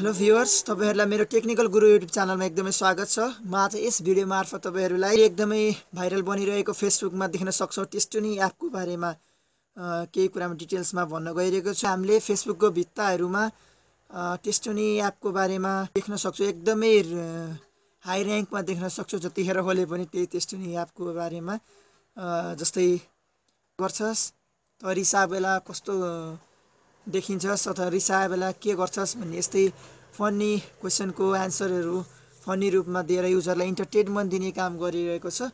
Hello viewers तपाईँहरूलाई मेरो technical गुरु YouTube च्यानलमा एकदमै स्वागत छ। म आज यस भिडियो मार्फत तपाईँहरूलाई एकदमै भाइरल बनिरहेको फेसबुकमा देख्न सक्छौँ। टेस्टोनी एपको बारेमा केही कुरामा डिटेल्समा भन्न गइरहेको छु। हामीले फेसबुकको भित्ताहरूमा टेस्टोनी एपको बारेमा देख्न सक्छौँ। एकदमै हाई ऱ्याङ्कमा देख्न सक्छौँ। जतिखेर होले पनि त्यही टेस्टोनी एपको बारेमा जस्तै गर्छस्। त रिसा बेला कस्तो देखिन्छस् अथवा रिसाए बेला के गर्छस् भन्ने यस्तै फन्नी क्वेसनको एन्सरहरू फन्नी रूपमा दिएर युजरलाई इन्टरटेनमेन्ट दिने काम गरिरहेको छ।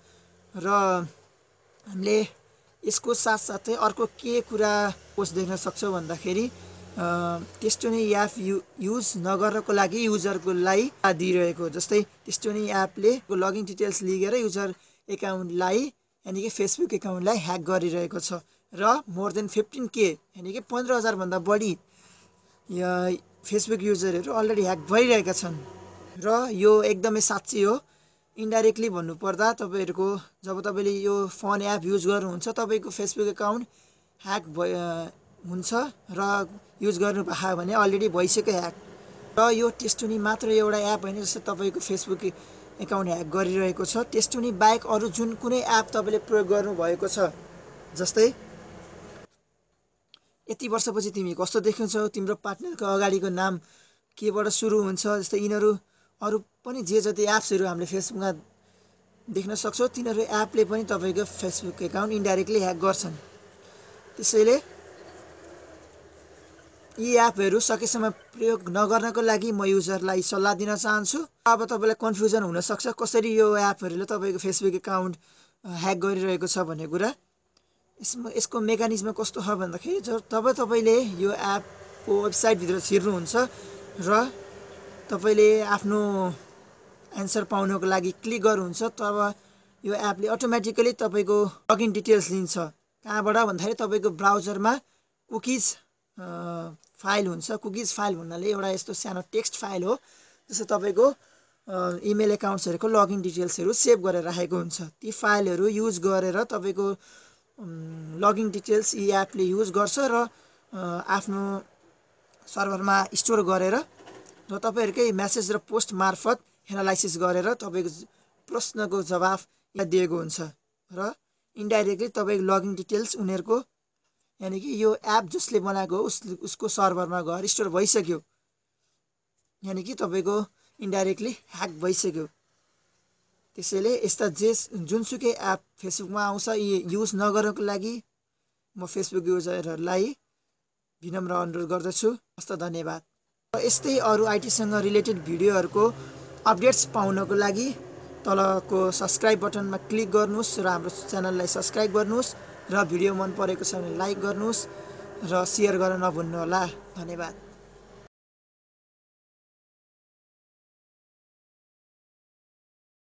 र हामीले यसको साथसाथै अर्को के कुरा पोस्ट देख्न सक्छौँ भन्दाखेरि त्यस्तो नै एप यु युज नगर्नको लागि युजरकोलाई दिइरहेको जस्तै त्यस्तो नै एपले लगइन डिटेल्स लिएर युजर एकाउन्टलाई यानि कि फेसबुक एकाउन्टलाई ह्याक गरिरहेको छ र मोर देन फिफ्टिन के यानि कि पन्ध्र हजारभन्दा बढी फेसबुक युजरहरू अलरेडी ह्याक भइरहेका छन्। र यो एकदमै साँच्ची हो। इन्डाइरेक्टली भन्नुपर्दा तपाईँहरूको जब तपाईँले यो फोन एप युज गर्नुहुन्छ तपाईँको फेसबुक एकाउन्ट ह्याक भइ हुन्छ र युज गर्नुभयो भने अलरेडी भइसक्यो ह्याक र यो टेस्टुनी मात्र एउटा एप होइन जस्तै तपाईँको फेसबुक एकाउन्ट ह्याक गरिरहेको छ। टेस्टुनी बाहेक अरू जुन कुनै एप तपाईँले प्रयोग गर्नुभएको छ जस्तै यति वर्षपछि तिमी कस्तो देखिन्छौ? तिम्रो पार्टनरको अगाडिको नाम केबाट सुरु हुन्छ? जस्तै यिनीहरू अरू पनि जे जति एप्सहरू हामीले फेसबुकमा देख्न सक्छौँ तिनीहरू एपले पनि तपाईँको फेसबुक एकाउन्ट इन्डाइरेक्टली ह्याक गर्छन्। त्यसैले यी एपहरू सकेसम्म प्रयोग नगर्नको लागि म युजरलाई सल्लाह दिन चाहन्छु। अब तपाईँलाई कन्फ्युजन हुनसक्छ कसरी यो एपहरूले तपाईँको फेसबुक एकाउन्ट ह्याक गरिरहेको छ भन्ने कुरा। यसमा यसको मेकानिजम कस्तो छ भन्दाखेरि जब तब तपाईँले यो एपको वेबसाइटभित्र छिर्नुहुन्छ र तपाईँले आफ्नो एन्सर पाउनको लागि क्लिक गर्नुहुन्छ तब यो एपले अटोमेटिकली तपाईँको लगइन डिटेल्स लिन्छ। कहाँबाट भन्दाखेरि तपाईँको ब्राउजरमा कुकिज फाइल हुन्छ कुकिज फाइल भन्नाले एउटा यस्तो सानो टेक्स्ट फाइल हो जस्तो तपाईँको इमेल एकाउन्ट्सहरूको लगइन डिटेल्सहरू सेभ गरेर राखेको हुन्छ। ती फाइलहरू युज गरेर तपाईँको लगइन डिटेल्स यी एपले युज गर्छ र आफ्नो सर्भरमा स्टोर गरेर र तपाईँहरूकै म्यासेज र पोस्ट मार्फत एनालाइसिस गरेर तपाईँको प्रश्नको जवाफ दिएको हुन्छ। र इन्डाइरेक्टली तपाईँको लगइन डिटेल्स उनीहरूको यानि कि यो एप जसले बनाएको उस उसको सर्भरमा गएर स्टोर भइसक्यो। यानि कि तपाईँको इन्डाइरेक्टली ह्याक भइसक्यो। त्यसैले यस्ता जे जुनसुकै एप फेसबुकमा आउँछ यी युज नगर्नको लागि म फेसबुक युजरहरूलाई विनम्र अनुरोध गर्दछु। हस्त धन्यवाद। र यस्तै अरू आइटीसँग रिलेटेड भिडियोहरूको अपडेट्स पाउनको लागि तलको सब्सक्राइब बटनमा क्लिक गर्नुहोस् र हाम्रो च्यानललाई सब्सक्राइब गर्नुहोस्। र भिडियो मन परेको छ भने लाइक गर्नुहोस् र सेयर गर्न नभुल्नुहोला। धन्यवाद।